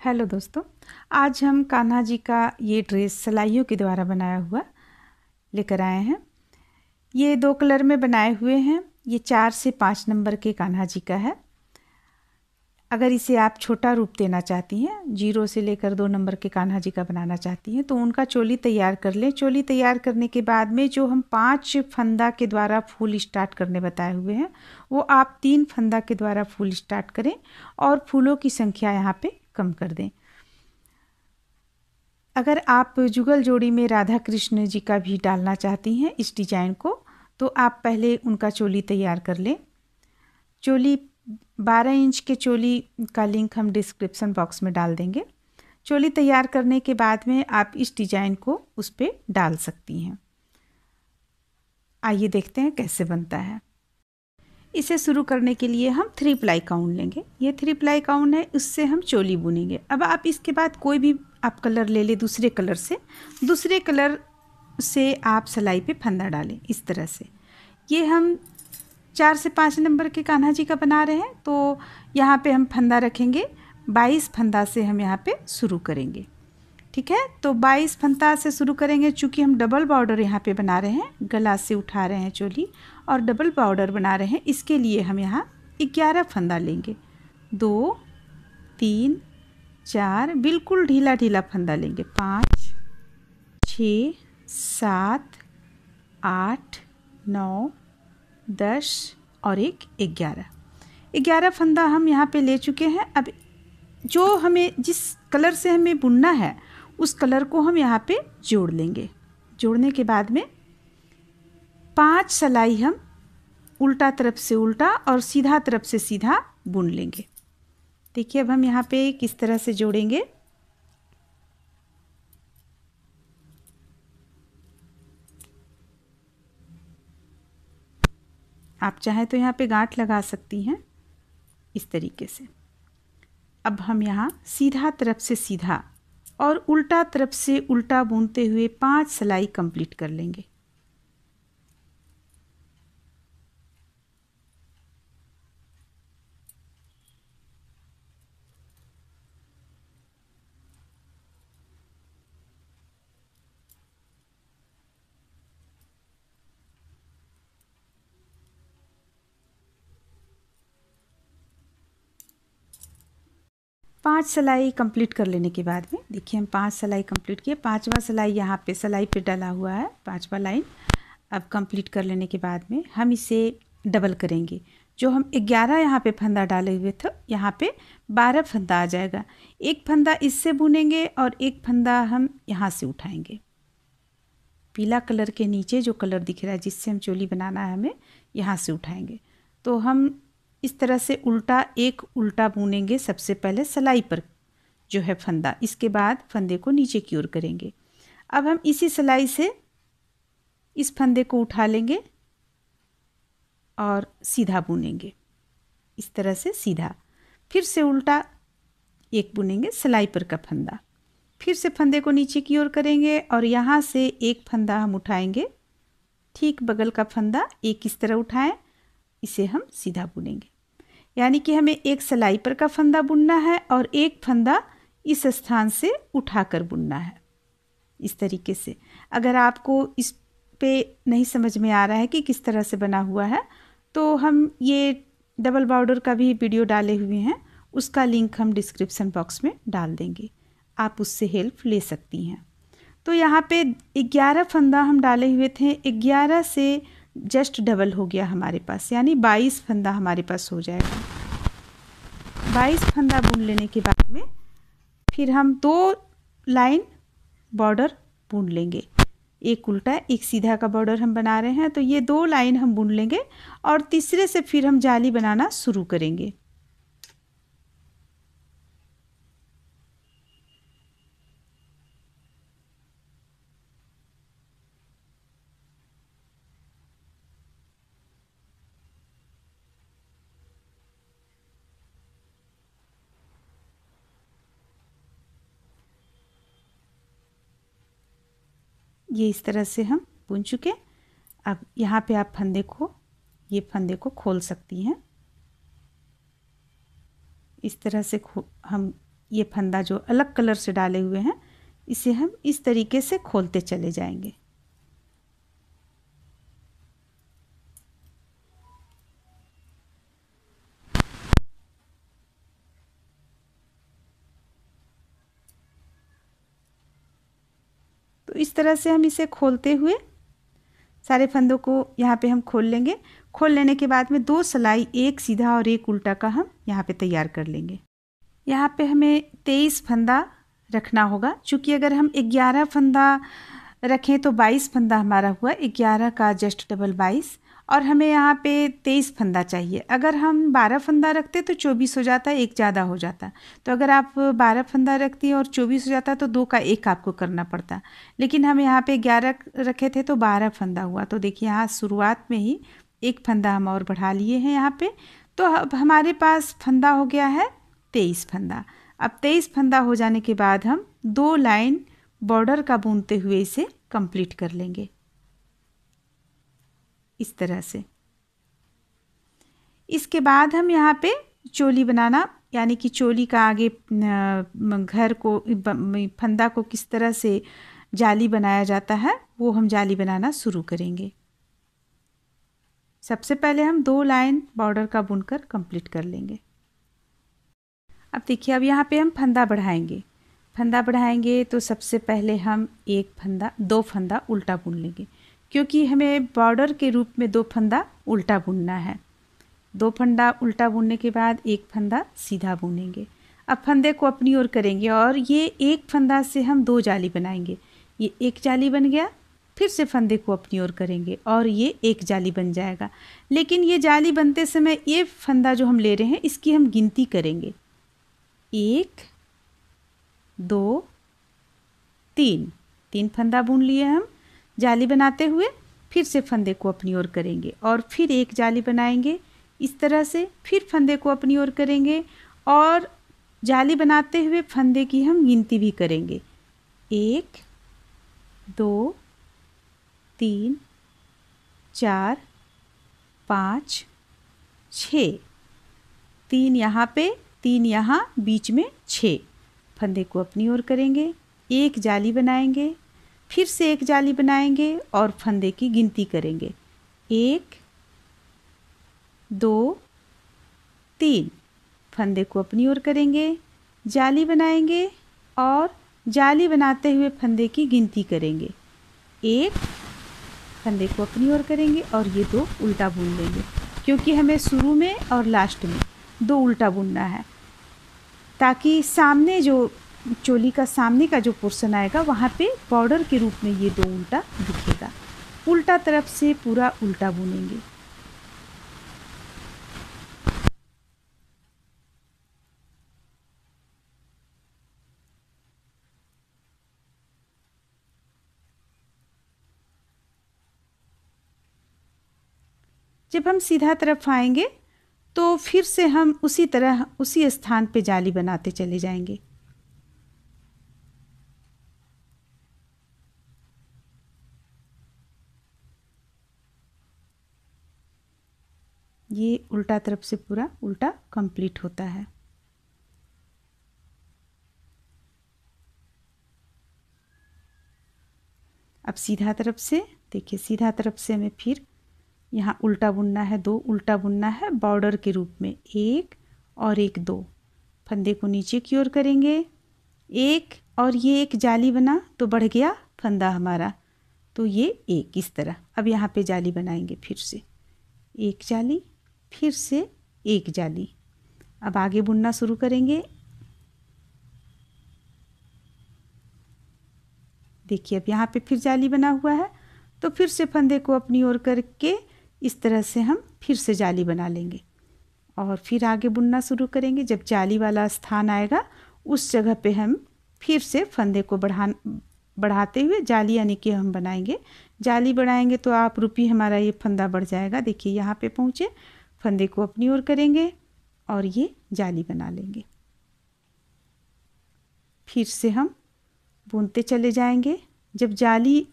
Hello दोस्तों, आज हम कान्हा जी का ये ड्रेस सिलाइयों के द्वारा बनाया हुआ लेकर आए हैं। ये दो कलर में बनाए हुए हैं, ये चार से पाँच नंबर के कान्हा जी का है। अगर इसे आप छोटा रूप देना चाहती हैं, ज़ीरो से लेकर दो नंबर के कान्हा जी का बनाना चाहती हैं तो उनका चोली तैयार कर लें। चोली तैयार करने के बाद में जो हम पाँच फंदा के द्वारा फूल स्टार्ट करने बताए हुए हैं, वो आप तीन फंदा के द्वारा फूल स्टार्ट करें और फूलों की संख्या यहाँ पे कम कर दें। अगर आप जुगल जोड़ी में राधा कृष्ण जी का भी डालना चाहती हैं इस डिज़ाइन को तो आप पहले उनका चोली तैयार कर लें। चोली 12 इंच के चोली का लिंक हम डिस्क्रिप्शन बॉक्स में डाल देंगे। चोली तैयार करने के बाद में आप इस डिज़ाइन को उस पर डाल सकती हैं। आइए देखते हैं कैसे बनता है। इसे शुरू करने के लिए हम थ्री प्लाई काउन लेंगे। ये थ्री प्लाई काउन है उससे हम चोली बुनेंगे। अब आप इसके बाद कोई भी आप कलर ले लें दूसरे कलर से। दूसरे कलर से आप सिलाई पे फंदा डालें इस तरह से। ये हम चार से पाँच नंबर के कान्हा जी का बना रहे हैं तो यहाँ पे हम फंदा रखेंगे। बाईस फंदा से हम यहाँ पे शुरू करेंगे। ठीक है? तो बाईस फंदा से शुरू करेंगे, चूँकि हम डबल बॉर्डर यहाँ पे बना रहे हैं, गला से उठा रहे हैं चोली, और डबल बॉर्डर बना रहे हैं, इसके लिए हम यहाँ ग्यारह फंदा लेंगे। दो, तीन, चार, बिल्कुल ढीला ढीला फंदा लेंगे। पाँच, छ, सात, आठ, नौ, दस, और एक, ग्यारह। ग्यारह फंदा हम यहाँ पे ले चुके हैं। अब जो हमें, जिस कलर से हमें बुनना है उस कलर को हम यहाँ पे जोड़ लेंगे। जोड़ने के बाद में पाँच सलाई हम उल्टा तरफ़ से उल्टा और सीधा तरफ़ से सीधा बुन लेंगे। देखिए, अब हम यहाँ पे किस तरह से जोड़ेंगे। आप चाहें तो यहाँ पे गांठ लगा सकती हैं इस तरीके से। अब हम यहाँ सीधा तरफ़ से सीधा और उल्टा तरफ़ से उल्टा बुनते हुए पाँच सिलाई कंप्लीट कर लेंगे। पाँच सिलाई कंप्लीट कर लेने के बाद में, देखिए हम पाँच सिलाई कंप्लीट किए, पांचवा सिलाई यहाँ पे, सिलाई पे डाला हुआ है, पांचवा लाइन, अब कंप्लीट कर लेने के बाद में हम इसे डबल करेंगे। जो हम ग्यारह यहाँ पे फंदा डाले हुए थे, यहाँ पे बारह फंदा आ जाएगा। एक फंदा इससे बुनेंगे और एक फंदा हम यहाँ से उठाएँगे। पीला कलर के नीचे जो कलर दिख रहा है, जिससे हम चोली बनाना है हमें, यहाँ से उठाएँगे। तो हम इस तरह से उल्टा एक उल्टा बुनेंगे सबसे पहले सिलाई पर, जो है फंदा। इसके बाद फंदे को नीचे की ओर करेंगे। अब हम इसी सिलाई से इस फंदे को उठा लेंगे और सीधा बुनेंगे। इस तरह से सीधा। फिर से उल्टा एक बुनेंगे सिलाई पर का फंदा। फिर से फंदे को नीचे की ओर करेंगे और यहाँ से एक फंदा हम उठाएँगे। ठीक बगल का फंदा एक इस तरह उठाएँ, इसे हम सीधा बुनेंगे। यानी कि हमें एक सिलाई पर का फंदा बुनना है और एक फंदा इस स्थान से उठाकर बुनना है। इस तरीके से। अगर आपको इस पे नहीं समझ में आ रहा है कि किस तरह से बना हुआ है तो हम ये डबल बॉर्डर का भी वीडियो डाले हुए हैं। उसका लिंक हम डिस्क्रिप्शन बॉक्स में डाल देंगे। आप उससे हेल्प ले सकती हैं। तो यहाँ पे ग्यारह फंदा हम डाले हुए थे। ग्यारह से जस्ट डबल हो गया हमारे पास, यानी बाईस फंदा हमारे पास हो जाएगा। बाईस फंदा बुन लेने के बाद में फिर हम दो लाइन बॉर्डर बुन लेंगे। एक उल्टा, एक सीधा का बॉर्डर हम बना रहे हैं तो ये दो लाइन हम बुन लेंगे और तीसरे से फिर हम जाली बनाना शुरू करेंगे। ये इस तरह से हम बुन चुके अब यहाँ पे आप फंदे को, ये फंदे को खोल सकती हैं। इस तरह से हम ये फंदा जो अलग कलर से डाले हुए हैं, इसे हम इस तरीके से खोलते चले जाएँगे तो इस तरह से हम इसे खोलते हुए सारे फंदों को यहाँ पे हम खोल लेंगे। खोल लेने के बाद में दो सिलाई, एक सीधा और एक उल्टा का हम यहाँ पे तैयार कर लेंगे। यहाँ पे हमें तेईस फंदा रखना होगा। क्योंकि अगर हम ग्यारह फंदा रखें तो बाईस फंदा हमारा हुआ। ग्यारह का जस्ट डबल बाईस। और हमें यहाँ पे तेईस फंदा चाहिए। अगर हम बारह फंदा रखते तो चौबीस हो जाता, एक ज़्यादा हो जाता। तो अगर आप बारह फंदा रखती और चौबीस हो जाता तो दो का एक आपको करना पड़ता। लेकिन हम यहाँ पे ग्यारह रखे थे तो बारह फंदा हुआ। तो देखिए यहाँ शुरुआत में ही एक फंदा हम और बढ़ा लिए हैं यहाँ पे। तो अब हमारे पास फंदा हो गया है तेईस फंदा। अब तेईस फंदा हो जाने के बाद हम दो लाइन बॉर्डर का बुनते हुए इसे कंप्लीट कर लेंगे। इस तरह से। इसके बाद हम यहाँ पे चोली बनाना, यानी कि चोली का आगे घर को फंदा को किस तरह से जाली बनाया जाता है, वो हम जाली बनाना शुरू करेंगे। सबसे पहले हम दो लाइन बॉर्डर का बुनकर कंप्लीट कर लेंगे। अब देखिए, अब यहाँ पे हम फंदा बढ़ाएँगे। फंदा बढ़ाएँगे तो सबसे पहले हम एक फंदा, दो फंदा उल्टा बुन लेंगे। क्योंकि हमें बॉर्डर के रूप में दो फंदा उल्टा बुनना है। दो फंदा उल्टा बुनने के बाद एक फंदा सीधा बुनेंगे। अब फंदे को अपनी ओर करेंगे और ये एक फंदा से हम दो जाली बनाएँगे। ये एक जाली बन गया, फिर से फंदे को अपनी ओर करेंगे और ये एक जाली बन जाएगा। लेकिन ये जाली बनते समय ये फंदा जो हम ले रहे हैं, इसकी हम गिनती करेंगे। एक, दो, तीन। तीन फंदा बुन लिए हम। जाली बनाते हुए फिर से फंदे को अपनी ओर करेंगे और फिर एक जाली बनाएँगे। इस तरह से फिर फंदे को अपनी ओर करेंगे और जाली बनाते हुए फंदे की हम गिनती भी करेंगे। एक, दो, तीन, चार, पाँच, छ। तीन यहाँ पे, तीन यहाँ बीच में छ। फंदे को अपनी ओर करेंगे, एक जाली बनाएँगे फिर से एक जाली बनाएँगे और फंदे की गिनती करेंगे। एक, दो, तीन। फंदे को अपनी ओर करेंगे, जाली बनाएँगे और जाली बनाते हुए फंदे की गिनती करेंगे। एक, फंदे को अपनी ओर करेंगे और ये दो उल्टा बुन लेंगे, क्योंकि हमें शुरू में और लास्ट में दो उल्टा बुनना है, ताकि सामने जो चोली का सामने का जो पोर्शन आएगा, वहाँ पे बॉर्डर के रूप में ये दो उल्टा दिखेगा। उल्टा तरफ़ से पूरा उल्टा बुनेंगे। जब हम सीधा तरफ़ आएँगे तो फिर से हम उसी तरह, उसी स्थान पे जाली बनाते चले जाएँगे। ये उल्टा तरफ़ से पूरा उल्टा कंप्लीट होता है। अब सीधा तरफ़ से, देखिए, सीधा तरफ़ से हमें फिर यहाँ उल्टा बुनना है, दो उल्टा बुनना है बॉर्डर के रूप में एक और एक दो। फंदे को नीचे की ओर करेंगे, एक और ये एक जाली बना तो बढ़ गया फंदा हमारा। तो ये एक इस तरह। अब यहाँ पे जाली बनाएँगे फिर से। एक जाली फिर से एक जाली। अब आगे बुनना शुरू करेंगे। देखिए, अब यहाँ पे फिर जाली बना हुआ है। तो फिर से फंदे को अपनी ओर करके इस तरह से हम फिर से जाली बना लेंगे। और फिर आगे बुनना शुरू करेंगे। जब जाली वाला स्थान आएगा, उस जगह पे हम फिर से फंदे को बढ़ा बढ़ाते हुए जाली यानी कि हम बनाएँगे। जाली बढ़ाएँगे तो आप रुपी हमारा ये फंदा बढ़ जाएगा। देखिए, यहाँ पे पहुँचे। फंदे को अपनी ओर करेंगे और ये जाली बना लेंगे। फिर से हम बुनते चले जाएँगे। जब जाली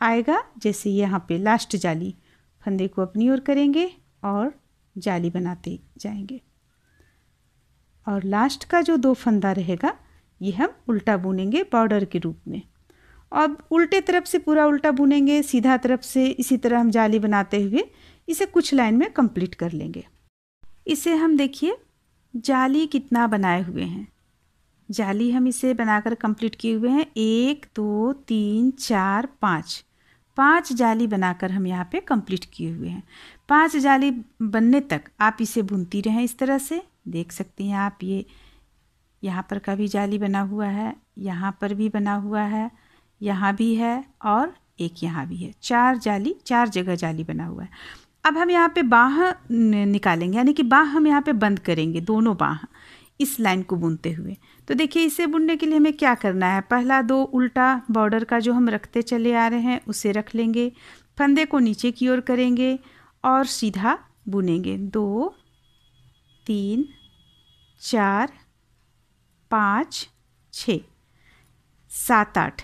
आएगा, जैसे यहाँ पे लास्ट जाली, फंदे को अपनी ओर करेंगे और जाली बनाते जाएँगे। और लास्ट का जो दो फंदा रहेगा, ये हम उल्टा बुनेंगे बॉर्डर के रूप में। अब उल्टे तरफ़ से पूरा उल्टा बुनेंगे, सीधा तरफ़ से इसी तरह हम जाली बनाते हुए इसे कुछ लाइन में कंप्लीट कर लेंगे। इसे हम देखिए, जाली कितना बनाए हुए हैं। जाली हम इसे बनाकर कंप्लीट किए हुए हैं। एक, दो, तीन, चार, पाँच। पाँच जाली बनाकर हम यहाँ पे कंप्लीट किए हुए हैं। पाँच जाली बनने तक आप इसे बुनती रहें इस तरह से। देख सकते हैं आप, ये यहाँ पर का भी जाली बना हुआ है, यहाँ पर भी बना हुआ है, यहाँ भी है और एक यहाँ भी है। चार जाली, चार जगह जाली बना हुआ है। अब हम यहाँ पे बाह निकालेंगे, यानी कि बाह हम यहाँ पे बंद करेंगे, दोनों बाह, इस लाइन को बुनते हुए। तो देखिए, इसे बुनने के लिए हमें क्या करना है? पहला दो उल्टा बॉर्डर का जो हम रखते चले आ रहे हैं, उसे रख लेंगे, फंदे को नीचे की ओर करेंगे और सीधा बुनेंगे। दो, तीन, चार, पाँच, छ, सात, आठ,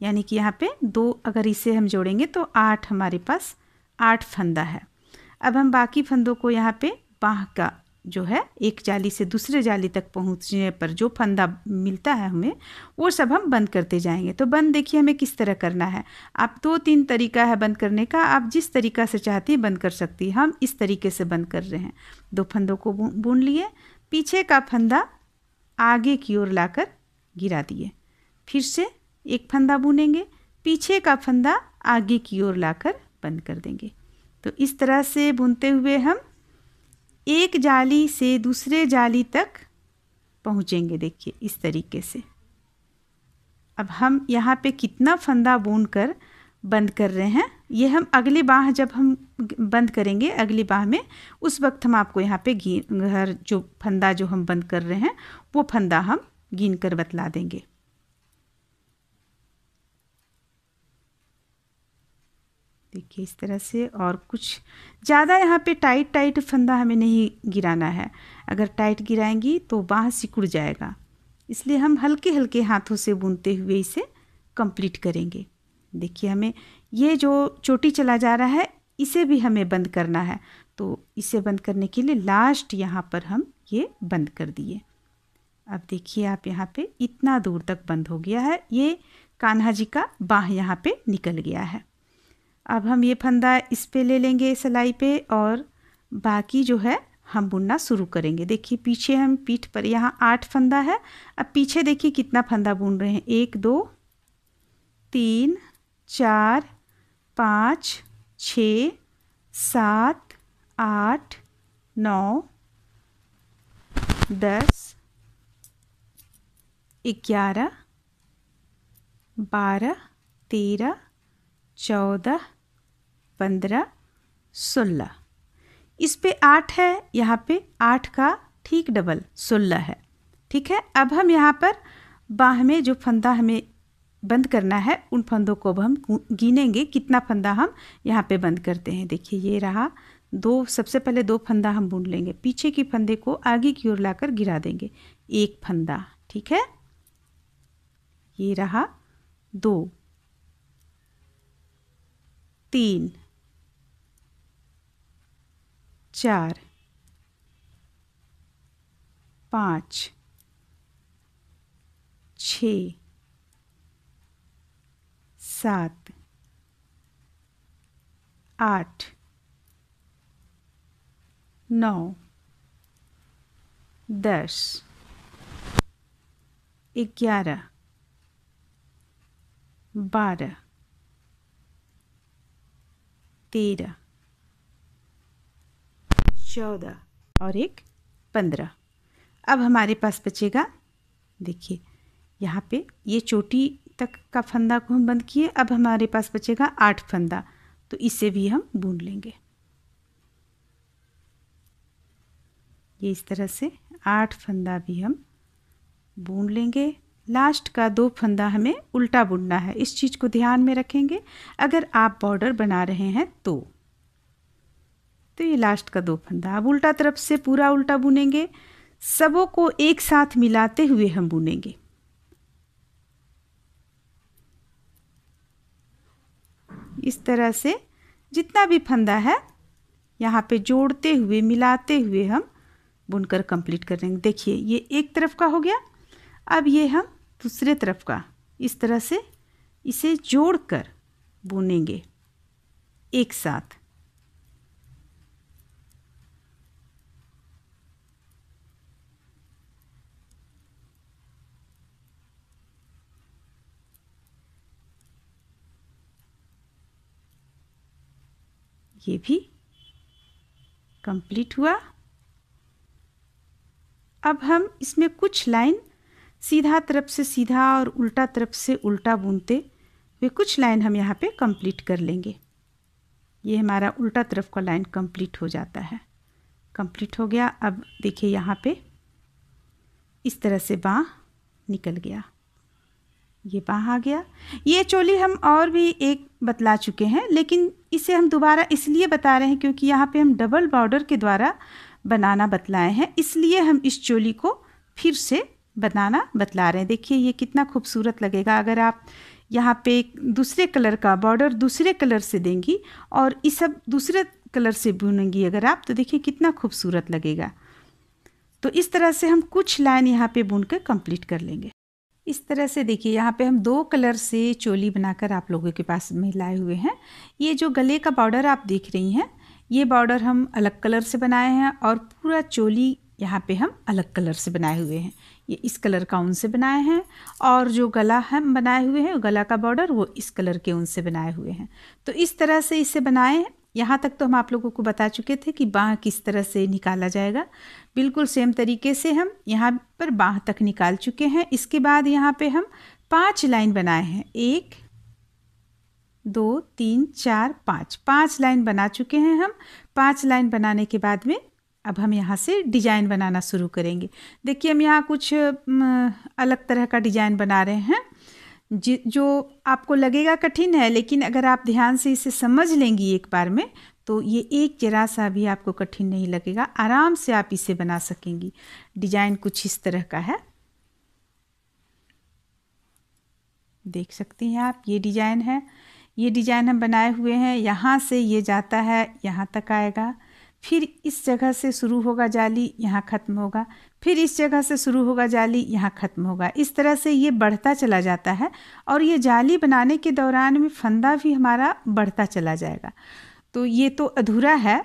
यानी कि यहाँ पे दो अगर इसे हम जोड़ेंगे तो आठ हमारे पास आठ फंदा है। अब हम बाकी फंदों को यहाँ पे बाह का जो है, एक जाली से दूसरे जाली तक पहुँचने पर जो फंदा मिलता है हमें, वो सब हम बंद करते जाएँगे। तो बंद देखिए हमें किस तरह करना है। आप दो तीन तरीका है बंद करने का। आप जिस तरीका से चाहती हैं बंद कर सकती हम इस तरीके से बंद कर रहे हैं। दो फंदों को बुन लिए। पीछे का फंदा आगे की ओर लाकर गिरा दिए। फिर से एक फंदा बुनेंगे। पीछे का फंदा आगे की ओर लाकर बंद कर देंगे। तो इस तरह से बुनते हुए हम एक जाली से दूसरे जाली तक पहुँचेंगे, देखिए, इस तरीके से। अब हम यहाँ पे कितना फंदा बुन कर बंद कर रहे हैं, ये हम अगली बाह जब हम बंद करेंगे, अगली बाह में, उस वक्त हम आपको यहाँ पे घर जो फंदा जो हम बंद कर रहे हैं, वो फंदा हम गिन कर बतला देंगे। देखिए इस तरह से और कुछ ज़्यादा यहाँ पे टाइट टाइट फंदा हमें नहीं गिराना है। अगर टाइट गिराएँगी तो बाँह सिकुड़ जाएगा। इसलिए हम हल्के हल्के हाथों से बुनते हुए इसे कंप्लीट करेंगे। देखिए हमें ये जो चोटी चला जा रहा है, इसे भी हमें बंद करना है। तो इसे बंद करने के लिए लास्ट यहाँ पर हम ये बंद कर दिए। अब देखिए आप यहाँ पे इतना दूर तक बंद हो गया है। ये कान्हा जी का बाह यहाँ पे निकल गया है। अब हम ये फंदा इस पे ले लेंगे सिलाई पे और बाकी जो है हम बुनना शुरू करेंगे। देखिए, पीछे हम पीठ पर, यहाँ आठ फंदा है। अब पीछे देखिए कितना फंदा बुन रहे हैं। एक, दो, तीन, चार, पाँच, छ, सात, आठ, नौ, दस, ग्यारह, बारह, तेरह, चौदह पंद्रह, सोलह। इस पे आठ है, यहाँ पे आठ का ठीक डबल सोलह है। ठीक है, अब हम यहाँ पर बाह में जो फंदा हमें बंद करना है, उन फंदों को अब हम गिनेंगे, कितना फंदा हम यहाँ पे बंद करते हैं। देखिए, ये रहा, दो, सबसे पहले दो फंदा हम बुन लेंगे। पीछे के फंदे को आगे की ओर लाकर गिरा देंगे, एक फंदा। ठीक है? ये रहा, दो, तीन चार। पाँच। छ। सात। आठ। नौ। दस। ग्यारह। बारह। तेरह। चौदह और एक पंद्रह। अब हमारे पास बचेगा, देखिए, यहाँ पे ये चोटी तक का फंदा को हम बंद किए, अब हमारे पास बचेगा आठ फंदा तो इसे भी हम बुन लेंगे। ये इस तरह से आठ फंदा भी हम बुन लेंगे। लास्ट का दो फंदा हमें उल्टा बुनना है, इस चीज़ को ध्यान में रखेंगे। अगर आप बॉर्डर बना रहे हैं तो। तो ये लास्ट का दो फंदा। अब उल्टा तरफ़ से पूरा उल्टा बुनेंगे। सबों को एक साथ मिलाते हुए हम बुनेंगे। इस तरह से जितना भी फंदा है, यहाँ पे जोड़ते हुए, मिलाते हुए हम बुनकर कंप्लीट कर देंगे देखिए, ये एक तरफ़ का हो गया। अब ये हम दूसरे तरफ़ का, इस तरह से इसे जोड़कर बुनेंगे एक साथ। ये भी कंप्लीट हुआ। अब हम इसमें कुछ लाइन सीधा तरफ़ से सीधा और उल्टा तरफ़ से उल्टा बुनते हुए कुछ लाइन हम यहाँ पे कंप्लीट कर लेंगे। ये हमारा उल्टा तरफ़ का लाइन कंप्लीट हो जाता है। कंप्लीट हो गया। अब देखिए यहाँ पे इस तरह से बाँह निकल गया। ये बाँह आ गया। ये चोली हम और भी एक बतला चुके हैं, लेकिन इसे हम दोबारा इसलिए बता रहे हैं क्योंकि यहाँ पे हम डबल बॉर्डर के द्वारा बनाना बतलाए हैं। इसलिए हम इस चोली को फिर से बनाना बतला रहे हैं। देखिए, ये कितना खूबसूरत लगेगा। अगर आप यहाँ पे दूसरे कलर का बॉर्डर दूसरे कलर से देंगी और इस सब दूसरे कलर से बुनेंगी अगर आप तो देखिए कितना खूबसूरत लगेगा। तो इस तरह से हम कुछ लाइन यहाँ पे बुन कर कंप्लीट कर लेंगे। इस तरह से देखिए, यहाँ पे हम दो कलर से चोली बनाकर आप लोगों के पास में लाए हुए हैं। ये जो गले का बॉर्डर आप देख रही हैं, ये बॉर्डर हम अलग कलर से बनाए हैं और पूरा चोली यहाँ पे हम अलग कलर से बनाए हुए हैं। ये इस कलर का ऊन से बनाए हैं और जो गला हम बनाए हुए हैं, गला का बॉर्डर, वो इस कलर के ऊन से बनाए हुए हैं। तो इस तरह से इसे बनाए यहाँ तक तो हम आप लोगों को बता चुके थे कि बाँह किस तरह से निकाला जाएगा। बिल्कुल सेम तरीके से हम यहाँ पर बाँह तक निकाल चुके हैं। इसके बाद यहाँ पे हम पाँच लाइन बनाए हैं। एक, दो, तीन, चार, पाँच। पाँच लाइन बना चुके हैं हम। पाँच लाइन बनाने के बाद में अब हम यहाँ से डिज़ाइन बनाना शुरू करेंगे। देखिए हम यहाँ कुछ अलग तरह का डिज़ाइन बना रहे हैं। जो आपको लगेगा कठिन है, लेकिन अगर आप ध्यान से इसे समझ लेंगी एक बार में तो ये एक जरा सा भी आपको कठिन नहीं लगेगा। आराम से आप इसे बना सकेंगी। डिज़ाइन कुछ इस तरह का है। देख सकती हैं आप, ये डिज़ाइन है। ये डिज़ाइन हम बनाए हुए हैं। यहाँ से ये जाता है, यहाँ तक आएगा। फिर इस जगह से शुरू होगा जाली, यहाँ ख़त्म होगा। फिर इस जगह से शुरू होगा जाली यहाँ ख़त्म होगा। इस तरह से ये बढ़ता चला जाता है और ये जाली बनाने के दौरान में फंदा भी हमारा बढ़ता चला जाएगा। तो ये तो अधूरा है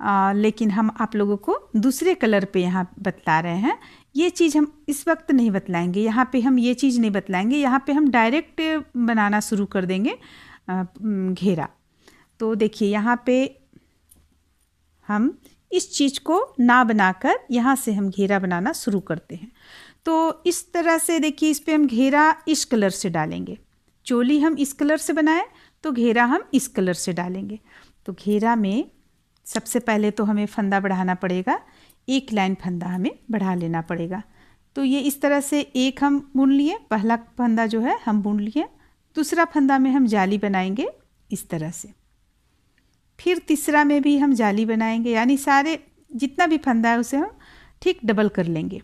आ, लेकिन हम आप लोगों को दूसरे कलर पे यहाँ बतला रहे हैं। ये चीज़ हम इस वक्त नहीं बतलाएँगे। यहाँ पे हम ये चीज़ नहीं बतलाएँगे। यहाँ पे हम डायरेक्ट बनाना शुरू कर देंगे घेरा। तो देखिए यहाँ पे हम इस चीज़ को ना बनाकर यहाँ से हम घेरा बनाना शुरू करते हैं। तो इस तरह से देखिए, इस पर हम घेरा इस कलर से डालेंगे। चोली हम इस कलर से बनाएँ तो घेरा हम इस कलर से डालेंगे। तो घेरा में सबसे पहले तो हमें फंदा बढ़ाना पड़ेगा, एक लाइन फंदा हमें बढ़ा लेना पड़ेगा। तो ये इस तरह से एक हम बुन लिए, पहला फंदा जो है हम बुन लिए, दूसरा फंदा में हम जाली बनाएँगे, इस तरह से। फिर तीसरा में भी हम जाली बनाएँगे, यानी सारे जितना भी फंदा है उसे हम ठीक डबल कर लेंगे।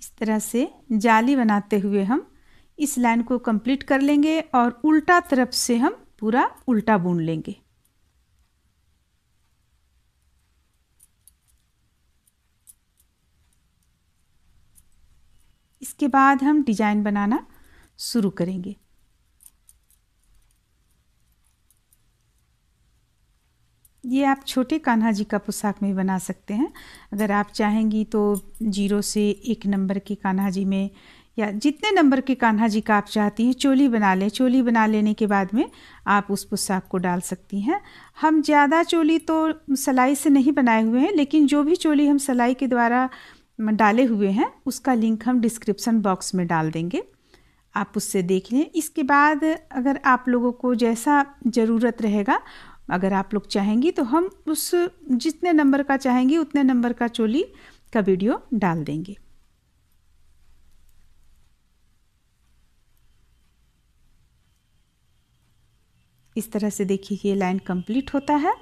इस तरह से जाली बनाते हुए हम इस लाइन को कंप्लीट कर लेंगे और उल्टा तरफ़ से हम पूरा उल्टा बुन लेंगे। इसके बाद हम डिज़ाइन बनाना शुरू करेंगे। ये आप छोटे कान्हा जी का पोशाक में बना सकते हैं। अगर आप चाहेंगी तो ज़ीरो से एक नंबर के कान्हा जी में या जितने नंबर के कान्हा जी का आप चाहती हैं, चोली बना लें। चोली बना लेने के बाद में आप उस पोशाक को डाल सकती हैं। हम ज़्यादा चोली तो सिलाई से नहीं बनाए हुए हैं, लेकिन जो भी चोली हम सिलाई के द्वारा डाले हुए हैं, उसका लिंक हम डिस्क्रिप्सन बॉक्स में डाल देंगे। आप उससे देख लें। इसके बाद अगर आप लोगों को जैसा ज़रूरत रहेगा अगर आप लोग चाहेंगी तो हम उस जितने नंबर का चाहेंगी, उतने नंबर का चोली का वीडियो डाल देंगे। इस तरह से देखिए ये लाइन कंप्लीट होता है।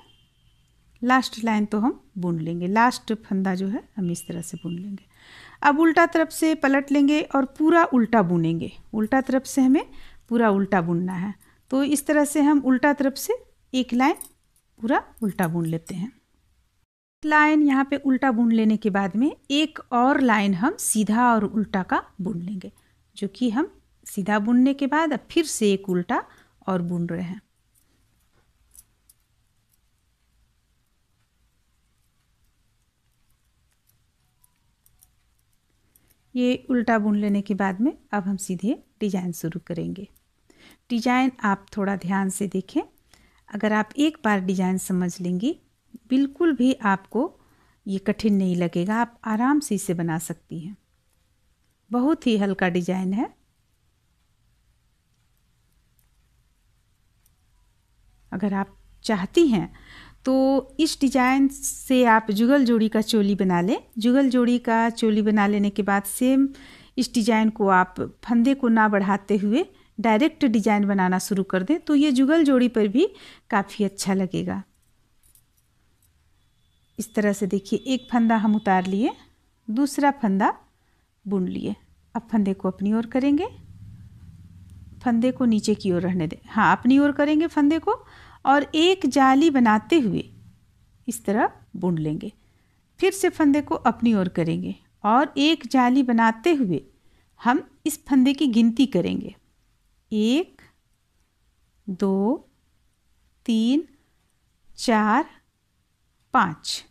लास्ट लाइन तो हम बुन लेंगे। लास्ट फंदा जो है, हम इस तरह से बुन लेंगे। अब उल्टा तरफ़ से पलट लेंगे और पूरा उल्टा बुनेंगे। उल्टा तरफ़ से हमें पूरा उल्टा बुनना है। तो इस तरह से हम उल्टा तरफ़ से एक लाइन पूरा उल्टा बुन लेते हैं। लाइन यहाँ पे उल्टा बुन लेने के बाद में एक और लाइन हम सीधा और उल्टा का बुन लेंगे, जो कि हम सीधा बुनने के बाद अब फिर से एक उल्टा और बुन रहे हैं। ये उल्टा बुन लेने के बाद में अब हम सीधे डिज़ाइन शुरू करेंगे। डिज़ाइन आप थोड़ा ध्यान से देखें। अगर आप एक बार डिज़ाइन समझ लेंगी, बिल्कुल भी आपको ये कठिन नहीं लगेगा। आप आराम से इसे बना सकती हैं। बहुत ही हल्का डिज़ाइन है। अगर आप चाहती हैं तो इस डिज़ाइन से आप जुगल जोड़ी का चोली बना लें। जुगल जोड़ी का चोली बना लेने के बाद सेम इस डिज़ाइन को आप फंदे को ना बढ़ाते हुए डायरेक्ट डिज़ाइन बनाना शुरू कर दें तो ये जुगल जोड़ी पर भी काफ़ी अच्छा लगेगा। इस तरह से देखिए, एक फंदा हम उतार लिए, दूसरा फंदा बुन लिए। अब फंदे को अपनी ओर करेंगे। फंदे को नीचे की ओर रहने दें। हाँ अपनी ओर करेंगे फंदे को और एक जाली बनाते हुए इस तरह बुन लेंगे। फिर से फंदे को अपनी ओर करेंगे और एक जाली बनाते हुए हम इस फंदे की गिनती करेंगे। एक, दो, तीन, चार, पाँच।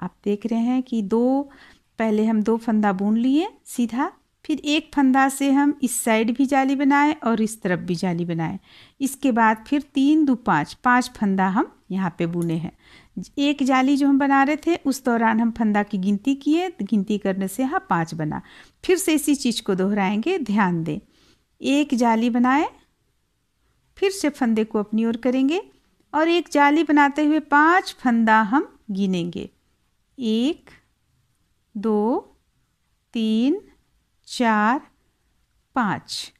आप देख रहे हैं कि दो, पहले हम दो फंदा बुन लिए, सीधा, फिर एक फंदा से हम इस साइड भी जाली बनाए और इस तरफ़ भी जाली बनाए। इसके बाद फिर तीन दो पाँच पाँच फंदा हम यहाँ पे बुने हैं। एक जाली जो हम बना रहे थे, उस दौरान हम फंदा की गिनती किए, गिनती करने से यहाँ पाँच बना। फिर से इसी चीज़ को दोहराएँगे, ध्यान दें। एक जाली बनाए, फिर से फंदे को अपनी ओर करेंगे और एक जाली बनाते हुए पाँच फंदा हम गिनेंगे। एक, दो, तीन, चार, पाँच।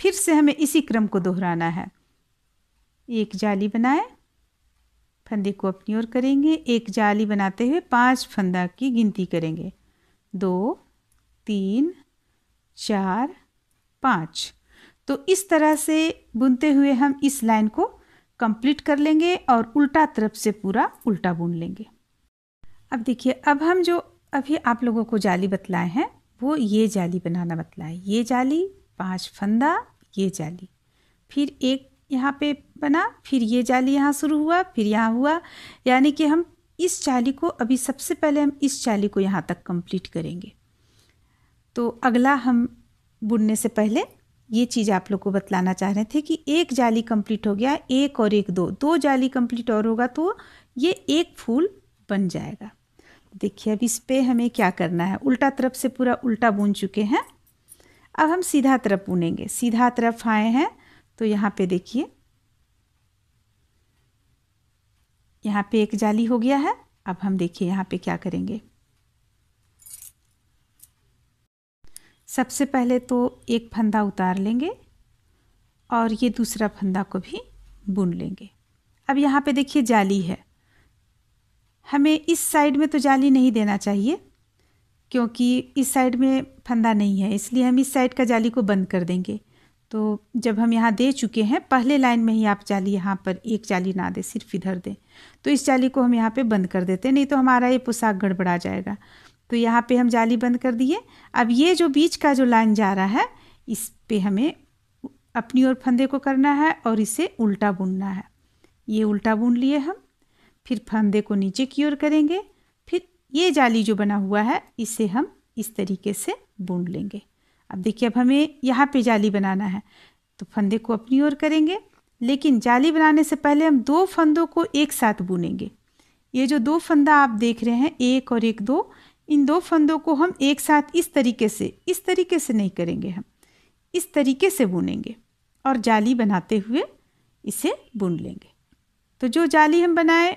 फिर से हमें इसी क्रम को दोहराना है। एक जाली बनाए, फंदे को अपनी ओर करेंगे। एक जाली बनाते हुए पाँच फंदा की गिनती करेंगे। दो, तीन, चार पाँच। तो इस तरह से बुनते हुए हम इस लाइन को कंप्लीट कर लेंगे और उल्टा तरफ़ से पूरा उल्टा बुन लेंगे। अब देखिए, अब हम जो अभी आप लोगों को जाली बतलाए हैं, वो ये जाली बनाना बतलाए। ये जाली, पाँच फंदा, ये जाली। फिर एक यहाँ पे बना, फिर ये जाली यहाँ शुरू हुआ, फिर यहाँ हुआ। यानी कि हम इस जाली को अभी सबसे पहले हम इस जाली को यहाँ तक कंप्लीट करेंगे। तो अगला हम बुनने से पहले ये चीज़ आप लोग को बतलाना चाह रहे थे कि एक जाली कंप्लीट हो गया, एक और एक दो दो जाली कंप्लीट और होगा तो ये एक फूल बन जाएगा। देखिए, अब इस पे हमें क्या करना है? उल्टा तरफ़ से पूरा उल्टा बुन चुके हैं। अब हम सीधा तरफ़ बुनेंगे। सीधा तरफ़ आए हैं तो यहाँ पे देखिए। यहाँ पे एक जाली हो गया है। अब हम देखिए यहाँ पे क्या करेंगे। सबसे पहले तो एक फंदा उतार लेंगे और ये दूसरा फंदा को भी बुन लेंगे। अब यहाँ पे देखिए जाली है। हमें इस साइड में तो जाली नहीं देना चाहिए, क्योंकि इस साइड में फंदा नहीं है, इसलिए हम इस साइड का जाली को बंद कर देंगे। तो जब हम यहाँ दे चुके हैं, पहले लाइन में ही आप जाली यहाँ पर एक जाली ना दें, सिर्फ़ इधर दें। तो इस जाली को हम यहाँ पे बंद कर देते नहीं तो हमारा ये पोशाक गड़बड़ा जाएगा। तो यहाँ पे हम जाली बंद कर दिए। अब ये जो बीच का जो लाइन जा रहा है, इस पे हमें अपनी ओर फंदे को करना है और इसे उल्टा बुनना है। ये उल्टा बुन लिए हम, फिर फंदे को नीचे की ओर करेंगे। फिर ये जाली जो बना हुआ है, इसे हम इस तरीके से बुन लेंगे। अब देखिए, अब हमें यहाँ पे जाली बनाना है तो फंदे को अपनी ओर करेंगे। लेकिन जाली बनाने से पहले हम दो फंदों को एक साथ बुनेंगे। ये जो दो फंदा आप देख रहे हैं, एक और एक दो इन दो फंदों को हम एक साथ इस तरीके से, इस तरीके से नहीं करेंगे हम। इस तरीके से बुनेंगे और जाली बनाते हुए इसे बुन लेंगे। तो जो जाली हम बनाए,